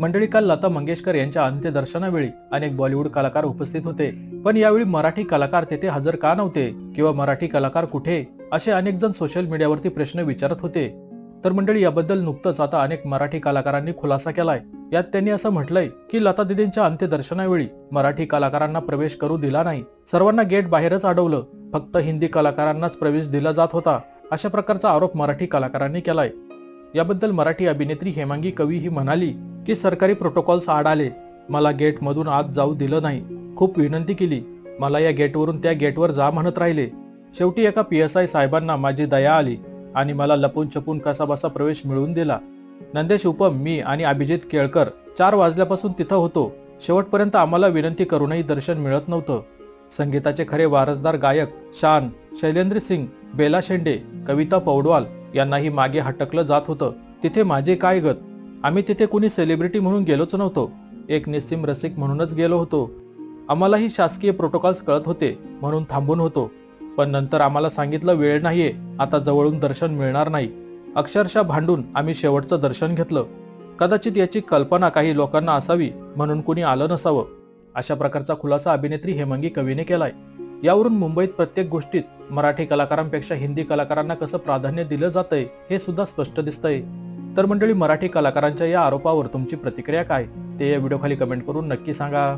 मंडळी काल लता मंगेशकर यांच्या अंत्यदर्शनावेळी अनेक बॉलिवूड कलाकार उपस्थित होते. पण यावेळी मराठी कलाकार तेथे हजर का नव्हते? किंवा मराठी कलाकार कुठे? असे अनेक जण सोशल मीडियावरती प्रश्न विचारत होते. तर मंडळी याबद्दल नुकतंच आता अनेक मराठी कलाकारांनी खुलासा केलाय. यात त्यांनी असं म्हटलंय की लता दिदींच्या अंत्यदर्शनावेळी मराठी कलाकारांना प्रवेश करू दिला नाही. सर्वांना गेट बाहेरच अडवलं. फक्त हिंदी कलाकारांनाच प्रवेश दिला जात होता. अशा प्रकारचा आरोप मराठी कलाकारांनी केलाय. याबद्दल मराठी अभिनेत्री हेमांगी कवी ही म्हणाली की सरकारी प्रोटोकॉल्स आड आले. मला गेटमधून आत जाऊ दिलं नाही. खूप विनंती केली. मला या गेटवरून त्या गेटवर जा म्हणत राहिले. शेवटी एका पी एस आय साहेबांना माझी दया आली आणि मला लपून छपून कसाबसा प्रवेश मिळवून दिला. नंदेश उपम मी आणि अभिजित केळकर चार वाजल्यापासून तिथं होतो. शेवटपर्यंत आम्हाला विनंती करूनही दर्शन मिळत नव्हतं. संगीताचे खरे वारसदार गायक शान शैलेंद्र सिंग बेला शेंडे कविता पौडवाल यांनाही मागे हटकलं जात होतं. तिथे माझे काय गत? आम्ही तिथे कुणी सेलिब्रिटी म्हणून गेलोच नव्हतो. एक निस्सिम रसिक म्हणूनच गेलो होतो. आम्हालाही शासकीय प्रोटोकॉल्स कळत होते म्हणून थांबून होतो. पण नंतर आम्हाला सांगितलं वेळ नाहीये आता जवळून दर्शन मिळणार नाही. अक्षरशः भांडून आम्ही शेवटचं दर्शन घेतलं. कदाचित याची कल्पना काही लोकांना असावी म्हणून कुणी आलं नसावं. अशा प्रकारचा खुलासा अभिनेत्री हेमंगी कवीने केलाय. यावरून मुंबईत प्रत्येक गोष्टीत मराठी कलाकारांपेक्षा हिंदी कलाकारांना कसं प्राधान्य दिलं जातंय हे सुद्धा स्पष्ट दिसतंय. तर मंडळी मराठी कलाकारांच्या या आरोपावर तुमची प्रतिक्रिया काय? ते या व्हिडिओ खाली कमेंट करून नक्की सांगा.